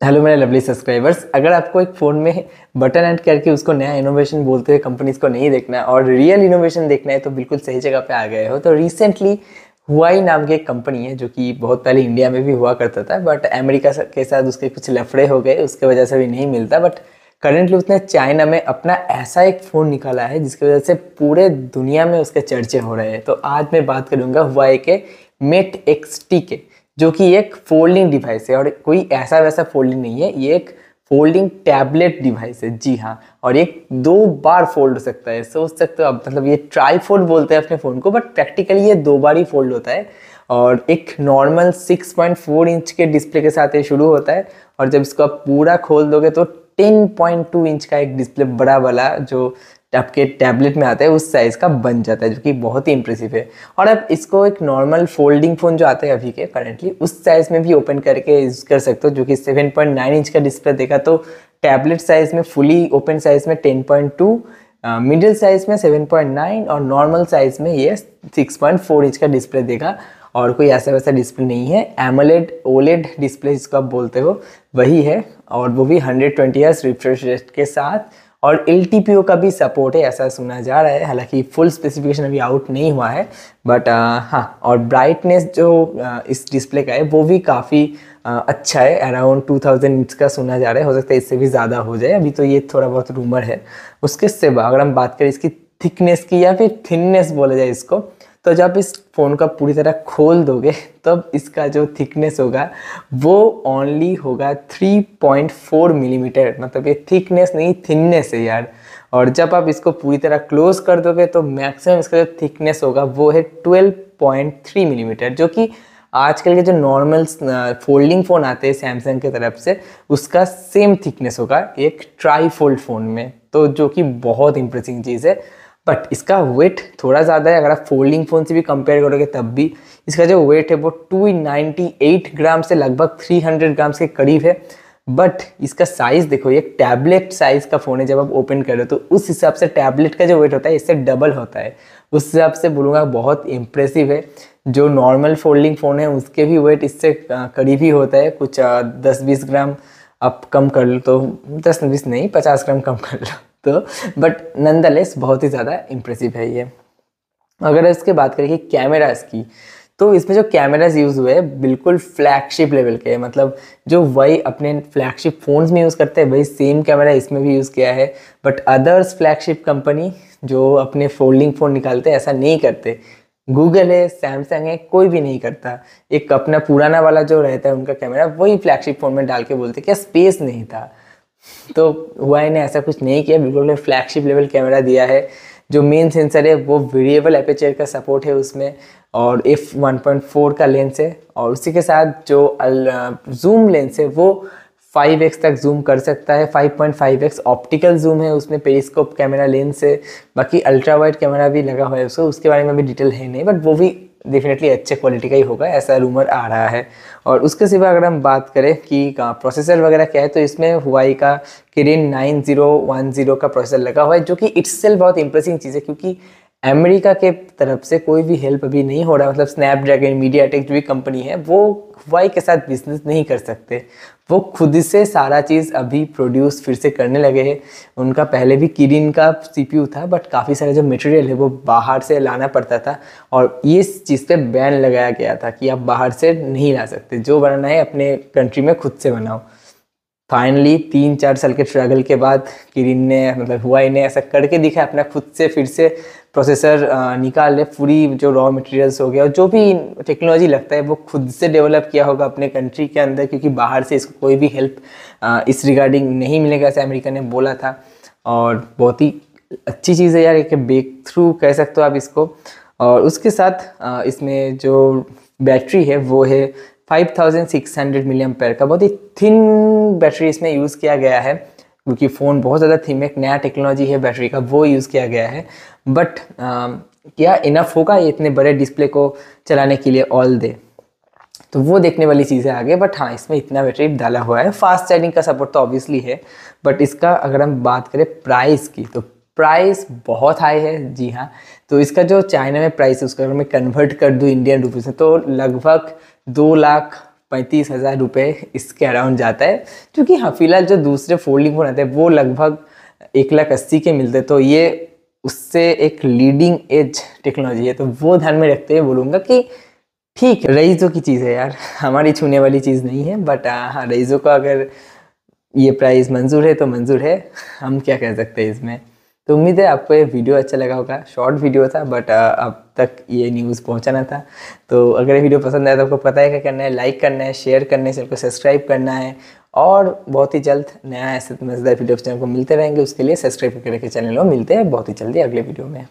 Hello मेरे lovely subscribers अगर आपको एक फ़ोन में बटन ऐड करके उसको नया इनोवेशन बोलते हुए कंपनीज़ को नहीं देखना है और रियल इनोवेशन देखना है तो बिल्कुल सही जगह पे आ गए हो। तो रिसेंटली हुआई नाम की एक कंपनी है, जो कि बहुत पहले इंडिया में भी हुआ करता था बट अमेरिका के साथ उसके कुछ लफड़े हो गए, उसके वजह से भी नहीं मिलता बट करेंटली उसने चाइना में अपना ऐसा एक फ़ोन निकाला है, जिसकी वजह से पूरे दुनिया में उसके चर्चे हो रहे हैं। तो आज मैं बात करूँगा हुआई के मेट XT के। जो कि एक फोल्डिंग डिवाइस है और कोई ऐसा वैसा फोल्डिंग नहीं है, ये एक फोल्डिंग टैबलेट डिवाइस है। जी हाँ और एक दो बार फोल्ड हो सकता है, सोच सकते हो आप मतलब ये ट्राई फोल्ड बोलते हैं अपने फ़ोन को, बट प्रैक्टिकली ये दो बार ही फोल्ड होता है। और एक नॉर्मल 6.4 इंच के डिस्प्ले के साथ ये शुरू होता है, और जब इसको आप पूरा खोल दोगे तो 10.2 इंच का एक डिस्प्ले बड़ा वाला जो आपके टैबलेट में आता है, उस साइज़ का बन जाता है, जो कि बहुत ही इंप्रेसिव है। और अब इसको एक नॉर्मल फोल्डिंग फ़ोन जो आते हैं अभी के करेंटली उस साइज़ में भी ओपन करके यूज़ कर सकते हो, जो कि 7.9 इंच का डिस्प्ले देखा तो टैबलेट साइज़ में फुली ओपन साइज़ में 10.2 मिडिल साइज़ में 7.9 और नॉर्मल साइज़ में ये 6.4 इंच का डिस्प्ले देगा। और कोई ऐसा वैसा डिस्प्ले नहीं है। एमोलेड ओलेड डिस्प्ले जिसको आप बोलते हो, वही है। और वो भी 120 ट्वेंटी रिफ्रेश रेट के साथ। और LTPO का भी सपोर्ट है, ऐसा सुना जा रहा है। हालाँकि फुल स्पेसिफिकेशन अभी आउट नहीं हुआ है बट हाँ और ब्राइटनेस जो इस डिस्प्ले का है, वो भी काफ़ी अच्छा है। अराउंड 2000 इंच का सुना जा रहा है, हो सकता है इससे भी ज़्यादा हो जाए। अभी तो ये थोड़ा बहुत रूमर है। उसके सिवा अगर हम बात करें इसकी थिकनेस की या फिर थिननेस बोला जाए इसको तो जब इस फ़ोन का पूरी तरह खोल दोगे तब इसका जो थिकनेस होगा वो ओनली होगा 3.4 मिलीमीटर mm, मतलब ये थिकनेस नहीं थिननेस है यार। और जब आप इसको पूरी तरह क्लोज कर दोगे तो मैक्सिमम इसका जो थिकनेस होगा वो है 12.3 मिलीमीटर mm, जो कि आजकल के जो नॉर्मल फोल्डिंग फ़ोन आते हैं सैमसंग की तरफ़ से उसका सेम थिकनेस होगा एक ट्राई फोल्ड फ़ोन में तो जो कि बहुत इंप्रेसिंग चीज़ है। बट इसका वेट थोड़ा ज़्यादा है। अगर आप फोल्डिंग फ़ोन से भी कंपेयर करोगे तब भी इसका जो वेट है वो टू एट ग्राम से लगभग थ्री हंड्रेड ग्राम के करीब है। बट इसका साइज़ देखो, ये टैबलेट साइज़ का फ़ोन है जब आप ओपन कर रहे हो तो उस हिसाब से टैबलेट का जो वेट होता है, इससे डबल होता है। उस हिसाब से बोलूँगा बहुत इम्प्रेसिव है। जो नॉर्मल फोल्डिंग फ़ोन है, उसके भी वेट इससे करीब ही होता है। कुछ दस बीस ग्राम आप कम कर लो तो दस बीस नहीं, पचास ग्राम कम कर लो। तो बट नंदलेस बहुत ही ज़्यादा इम्प्रेसिव है ये। अगर इसके बात करें कि कैमराज की तो इसमें जो कैमराज यूज़ हुए हैं, बिल्कुल फ्लैगशिप लेवल के मतलब जो वही अपने फ्लैगशिप फ़ोन्स में यूज़ करते हैं, वही सेम कैमरा इसमें भी यूज़ किया है। बट अदर्स फ्लैगशिप कंपनी जो अपने फोल्डिंग फ़ोन निकालते हैं, ऐसा नहीं करते। गूगल है सैमसंग है, कोई भी नहीं करता। एक अपना पुराना वाला जो रहता है, उनका कैमरा वही फ्लैगशिप फ़ोन में डाल के बोलते क्या स्पेस नहीं था। तो हुआई ने ऐसा कुछ नहीं किया। बिल्कुल फ्लैगशिप लेवल कैमरा दिया है। जो मेन सेंसर है, वो वेरिएबल एपेचर का सपोर्ट है उसमें। और एफ़ वन पॉइंट फोर का लेंस है, और उसी के साथ जो जूम लेंस है, वो 5x तक जूम कर सकता है। 5.5x ऑप्टिकल जूम है, उसमें पेरिस्कोप कैमरा लेंस है। बाकी अल्ट्रा वाइड कैमरा भी लगा हुआ है उसको। उसके बारे में भी डिटेल है नहीं बट वो भी डेफिनेटली अच्छे क्वालिटी का ही होगा, ऐसा रूमर आ रहा है। और उसके सिवा अगर हम बात करें कि प्रोसेसर वगैरह क्या है तो इसमें हुआई का Kirin nine zero one zero का प्रोसेसर लगा हुआ है, जो कि इट्स बहुत इंप्रेसिंग चीज़ है, क्योंकि अमेरिका के तरफ़ से कोई भी हेल्प अभी नहीं हो रहा मतलब स्नैपड्रैगन मीडिया टेक जो भी कंपनी है, वो हुआई के साथ बिज़नेस नहीं कर सकते। वो खुद से सारा चीज़ अभी प्रोड्यूस फिर से करने लगे हैं। उनका पहले भी किरिन का सीपीयू था बट काफ़ी सारे जो मटेरियल है, वो बाहर से लाना पड़ता था और इस चीज़ पे बैन लगाया गया था कि आप बाहर से नहीं ला सकते। जो बनाना है, अपने कंट्री में खुद से बनाओ। फाइनली तीन चार साल के स्ट्रगल के बाद किरिन ने मतलब हुआ ने ऐसा करके दिखा अपना खुद से फिर से प्रोसेसर निकाल ले, पूरी जो रॉ मटेरियल्स हो गया, और जो भी टेक्नोलॉजी लगता है, वो खुद से डेवलप किया होगा अपने कंट्री के अंदर, क्योंकि बाहर से इसको कोई भी हेल्प इस रिगार्डिंग नहीं मिलेगा ऐसे अमेरिका ने बोला था। और बहुत ही अच्छी चीज़ है यार, एक बैक थ्रू कह सकते हो आप इसको। और उसके साथ इसमें जो बैटरी है, वो है 5600 मिलियम पेयर का। बहुत ही थिन बैटरी इसमें यूज़ किया गया है। क्योंकि फ़ोन बहुत ज़्यादा थिम एक नया टेक्नोलॉजी है बैटरी का, वो यूज़ किया गया है। बट क्या इनफ होगा ये इतने बड़े डिस्प्ले को चलाने के लिए ऑल दे तो वो देखने वाली चीज़ है आगे बट हाँ इसमें इतना बैटरी डाला हुआ है। फास्ट चार्जिंग का सपोर्ट तो ऑब्वियसली है बट इसका अगर हम बात करें प्राइस की तो प्राइस बहुत हाई है। जी हाँ तो इसका जो चाइना में प्राइस है, उसका अगर मैं कन्वर्ट कर दूँ इंडियन रुपीज़ में तो लगभग दो लाख पैंतीस हज़ार रुपये इसके अराउंड जाता है। क्योंकि हाँ फ़िलहाल जो दूसरे फोल्डिंग फ़ोन आते हैं, वो लगभग एक लाख अस्सी के मिलते तो ये उससे एक लीडिंग एज टेक्नोलॉजी है। तो वो ध्यान में रखते हुए बोलूँगा कि ठीक है रईसों की चीज़ है यार। हमारी छूने वाली चीज़ नहीं है बट हाँ रईसों का अगर ये प्राइस मंजूर है तो मंजूर है। हम क्या कह सकते हैं इसमें? तो उम्मीद है आपको ये वीडियो अच्छा लगा होगा। शॉर्ट वीडियो था बट अब तक ये न्यूज़ पहुंचाना था। तो अगर ये वीडियो पसंद आया तो आपको पता है क्या करना है लाइक करना है शेयर करना है चैनल को सब्सक्राइब करना है। और बहुत ही जल्द नया ऐसे मज़ेदार वीडियो चैनल को मिलते रहेंगे। उसके लिए सब्सक्राइब करके चैनल में मिलते हैं बहुत ही जल्दी अगले वीडियो में।